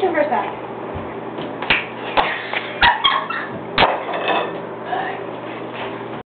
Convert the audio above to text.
kitchen for.